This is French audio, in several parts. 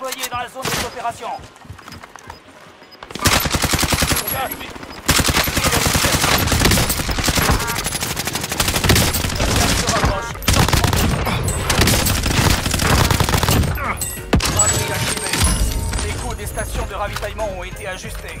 dans la zone de coopération. Les coûts des stations de ravitaillement ont été ajustés.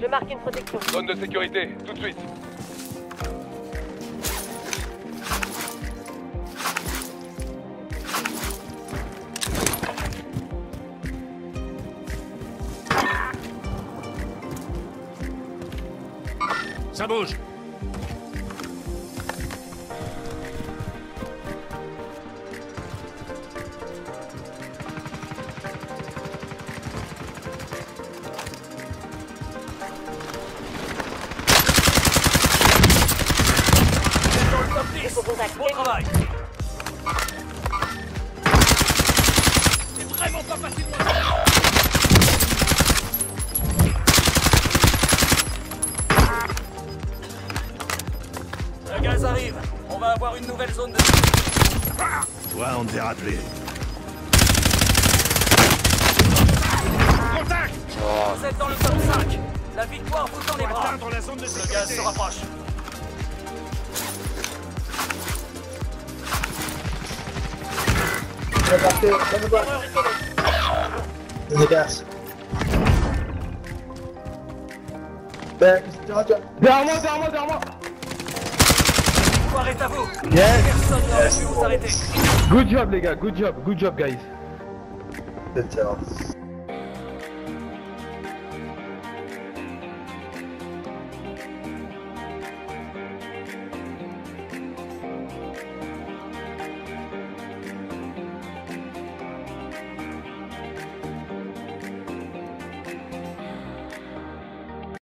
Je marque une protection. Zone de sécurité, tout de suite. Ça bouge. Travail. C'est vraiment pas facile. Le gaz arrive. On va avoir une nouvelle zone de Toi, on te verra plus. Contact Vous êtes dans le top 5. La victoire vous tend les bras. la zone de Le gaz se rapproche. Derrière moi, derrière moi, derrière moi est à vous. Yes Personne n'aurait pu vous arrêter. Good job les gars, good job, good job guys Good job.